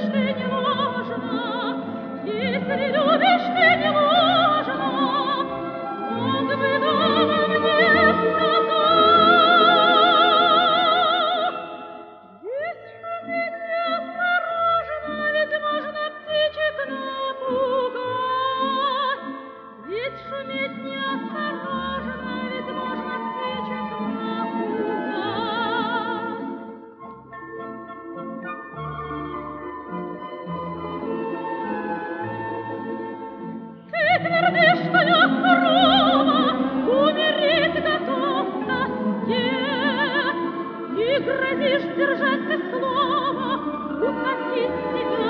Если грозишь держать ты слово, утопить себя.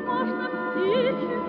можно птичек.